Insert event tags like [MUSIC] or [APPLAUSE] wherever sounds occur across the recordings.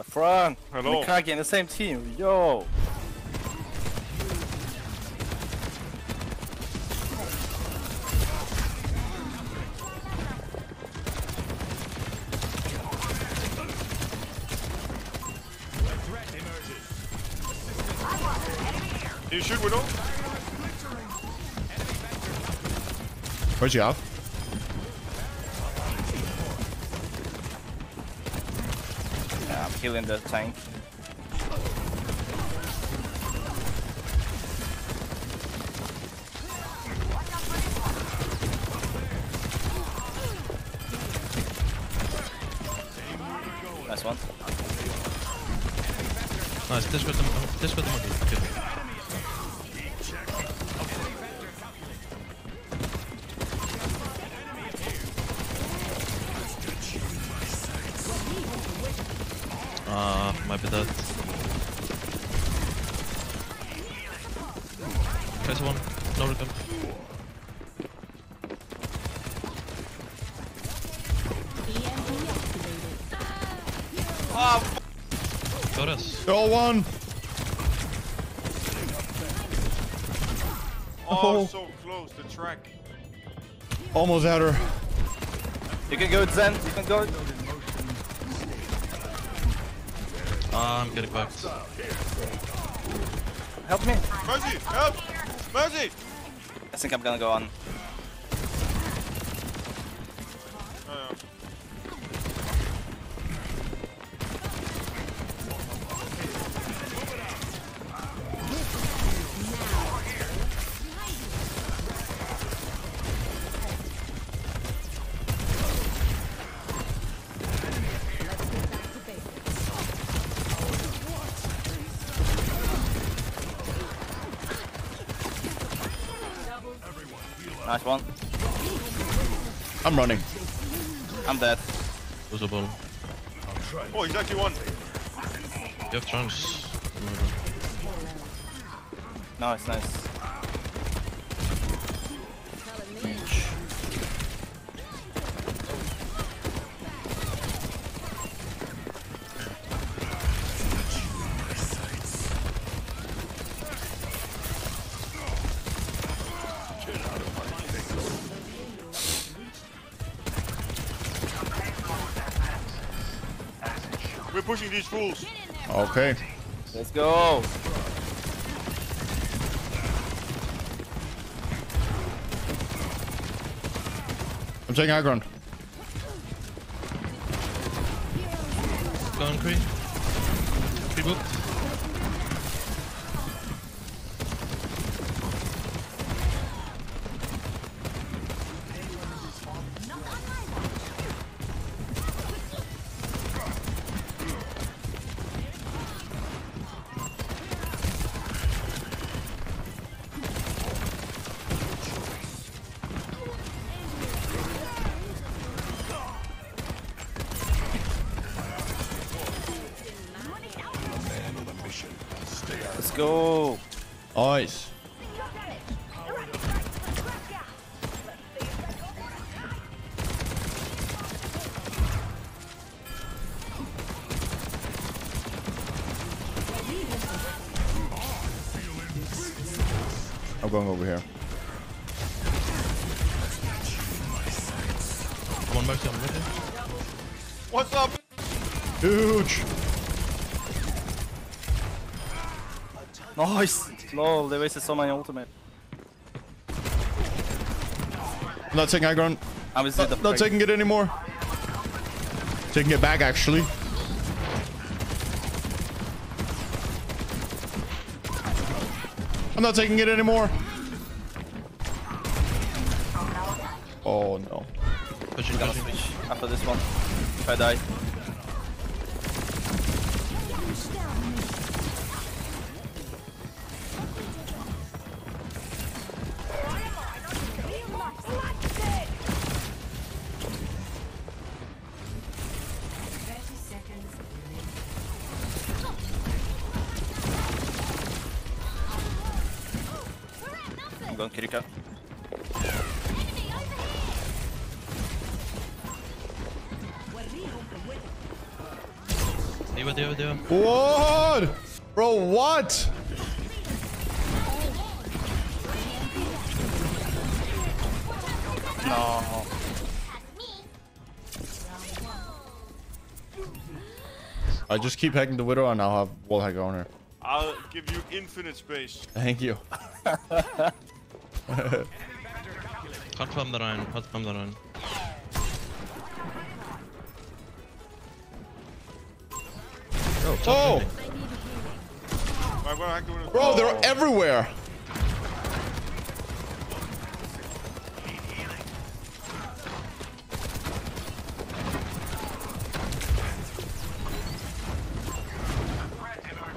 The front. Hello. Mikage in the same team. Yo. Can you shoot Widow? Where's he off? Killing the tank. Nice one. Nice, this with the, this with the monkey. Good. Ah, might be dead. There's one. No rhythm. Got us. Go one. Oh, Oh. so close. The track. Almost had her. You can go Zen. You can go. I'm getting back. Help me. Mercy, help! Mercy! I think I'm gonna go on. Nice one. I'm running. I'm dead. There's a ball. Oh, he's actually one. You have trunks. Nice, nice. Pushing these fools. Okay. Let's go. I'm taking high ground. Going Cree. Cree go. Nice. I'm going over here. I'm on Mercy, I'm ready. What's up? Huge. Nice. Lol, they wasted so many ultimate. I'm not taking high ground. I was Not, not taking it anymore. Taking it back, actually. I'm not taking it anymore. Oh no. Pushing. after this one. If I die. Going Kiriko. He D.Va, D.Va, D.Va. What? Bro, what? No. I just keep hacking the Widow and I'll have wall hack on her. I'll give you infinite space. Thank you. [LAUGHS] Confirm the Rein. Confirm the Rein. Oh, top Oh, building. I'm gonna hack the window. bro, they're everywhere.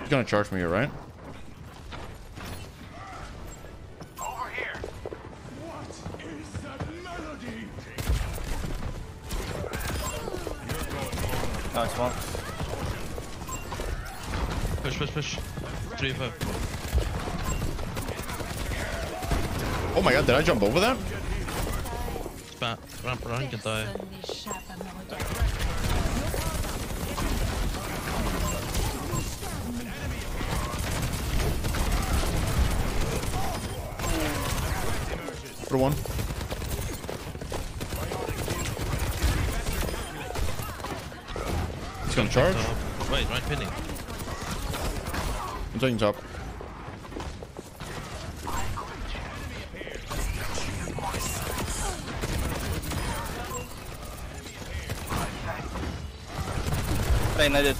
He's gonna charge me here, right? Push, push, push. Three, five. Oh my god, did I jump over that? Spat. Ramp, Rein can die. For one. He's gonna charge. Wait, right pinning. I'm taking top. I did.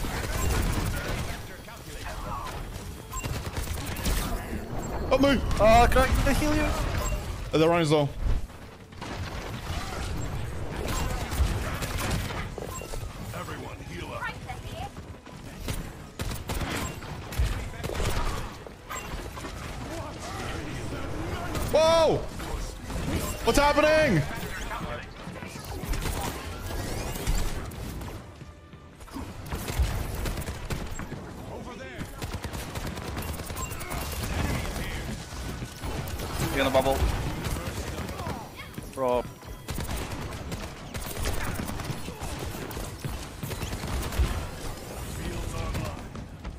Help me! Oh, can I, can I heal you? Uh, The run is low. Whoa! What's happening? You're gonna bubble. Bro.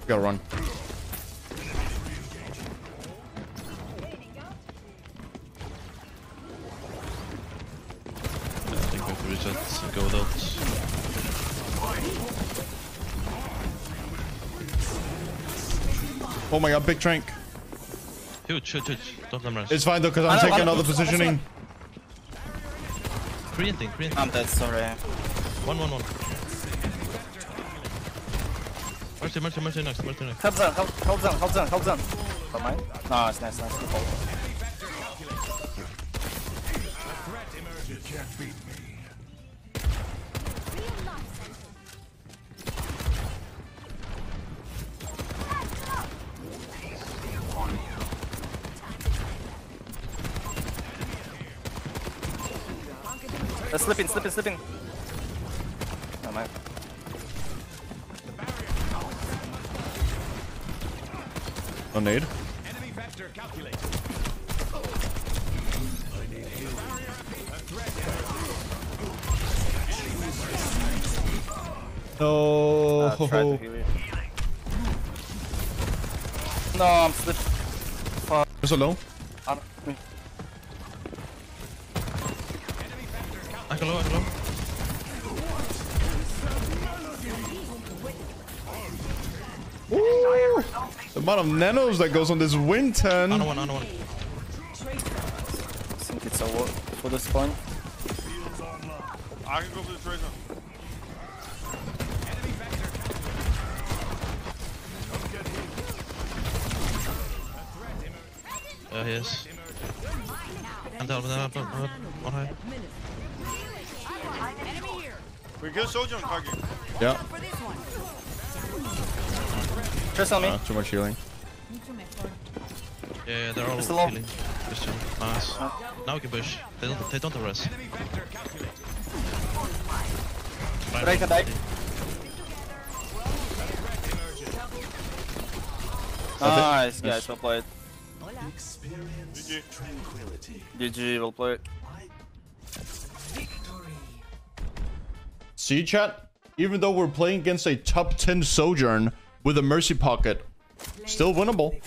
Gotta run. Think we have to reset and go without. Oh my god, big trank. Huge, huge, huge. Don't let him rush. It's fine though, because I I'm taking I know. another positioning. Creating, creating. I'm dead, sorry. One, one, one. Mercy, mercy, mercy next, mercy next. Help zone, help, help zone, help zone, help zone. Don't mind. Nice, nice, nice. Good hold. Uh, slipping, slipping, slipping. Oh my. No nade. No. Uh, tried to heal you. No, I'm slipping. There's a low. I low, I low. Ooh. The amount of nanos that goes on this wind turn. Another one, another one. I think it's a over for this point. I can go for the tracer. Yeah, he is. And down, down, up, up, up, on high. We kill soldier on target. Yeah. Trust on me. Uh, too much healing. Yeah, yeah, they're all Just a low. healing. Just chill. Nice. Now we can push. They don't, they don't have rest. Break right, the back. Nice, guys, well played. GG. GG, well played. See chat? Even though we're playing against a top 10 Sojourn with a Mercy Pocket, still winnable.